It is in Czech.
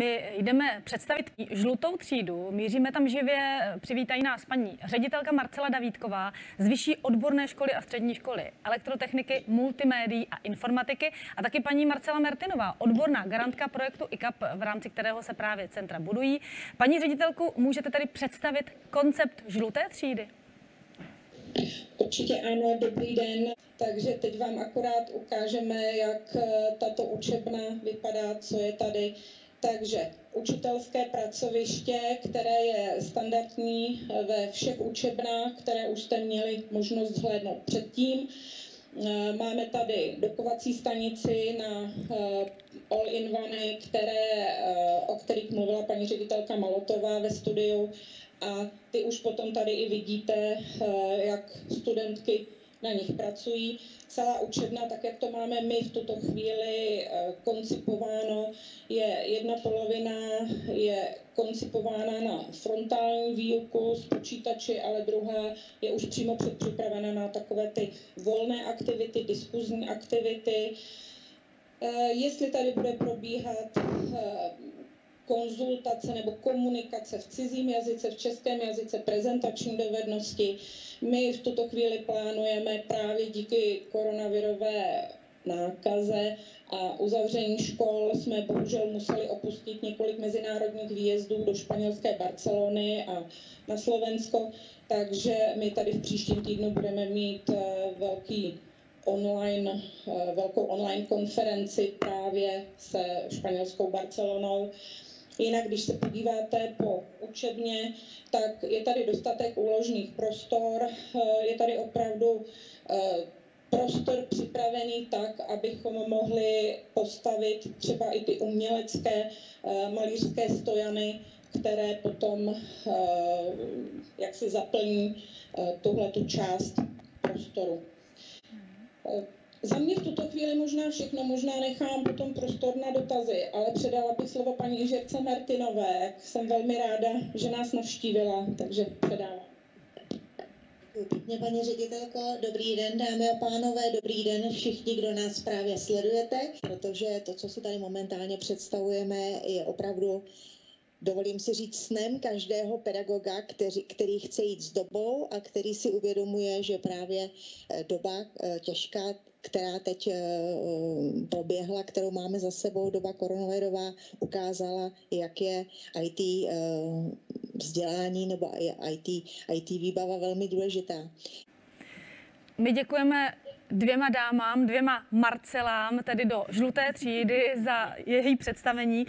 My jdeme představit žlutou třídu, míříme tam živě, přivítají nás paní ředitelka Marcela Davítková z Vyšší odborné školy a střední školy elektrotechniky, multimédií a informatiky a taky paní Marcela Mertinová, odborná garantka projektu ICAP, v rámci kterého se právě centra budují. Paní ředitelku, můžete tady představit koncept žluté třídy? Určitě ano, dobrý den. Takže teď vám akorát ukážeme, jak eh, tato učebna vypadá, co je tady. Takže učitelské pracoviště, které je standardní eh, ve všech učebnách, které už jste měli možnost zhlédnout předtím. Eh, máme tady dokovací stanici na all-in-one, které, o kterých mluvila paní ředitelka Malotová ve studiu a ty už potom tady i vidíte, jak studentky na nich pracují. Celá učebna, tak jak to máme my v tuto chvíli eh, koncipováno, je jedna polovina je koncipována na frontální výuku s počítači, ale druhá je už přímo předpřipravena na takové ty volné aktivity, diskuzní aktivity. Eh, jestli tady bude probíhat eh, konzultace nebo komunikace v cizím jazyce, v českém jazyce, prezentační dovednosti. My v tuto chvíli plánujeme právě díky koronavirové nákaze a uzavření škol jsme bohužel museli opustit několik mezinárodních výjezdů do španělské Barcelony a na Slovensko, takže my tady v příštím týdnu budeme mít eh, velký online, eh, velkou online konferenci právě se španělskou Barcelonou Jinak, když se podíváte po učebně, tak je tady dostatek úložných prostor, eh, je tady opravdu eh, prostor připravený tak, abychom mohli postavit třeba i ty umělecké eh, malířské stojany, které potom jak si zaplní tuhle tu část prostoru. Za mě v tuto chvíli možná všechno, možná nechám potom prostor na dotazy, ale předala bych slovo paní Žerce Martinové. Jsem velmi ráda, že nás navštívila, takže předávám. Pěkně, paní ředitelko. Dobrý den, dámy a pánové, dobrý den všichni, kdo nás právě sledujete, protože to, co si tady momentálně představujeme, je opravdu dovolím si říct, snem každého pedagoga, který, který chce jít s dobou a který si uvědomuje, že právě eh, doba eh, těžká, která teď eh, proběhla, kterou máme za sebou, doba koronavirová, ukázala, jak je IT vzdělání nebo IT, IT výbava velmi důležitá. My děkujeme dvěma dámám, dvěma Marcelám, tedy do žluté třídy za její představení.